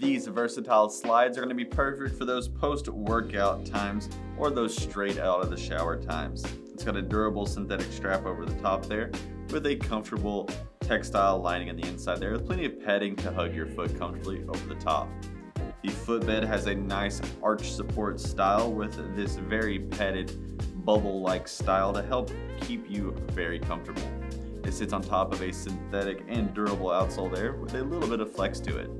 These versatile slides are going to be perfect for those post-workout times or those straight out of the shower times. It's got a durable synthetic strap over the top there with a comfortable textile lining on the inside there with plenty of padding to hug your foot comfortably over the top. The footbed has a nice arch support style with this very padded bubble-like style to help keep you very comfortable. It sits on top of a synthetic and durable outsole there with a little bit of flex to it.